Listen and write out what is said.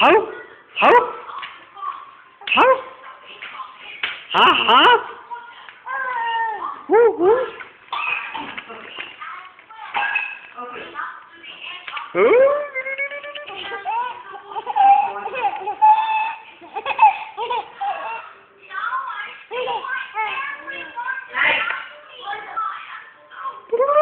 hả? Hả? Hả? Hả? Hả? Hú hú. Hú Hey!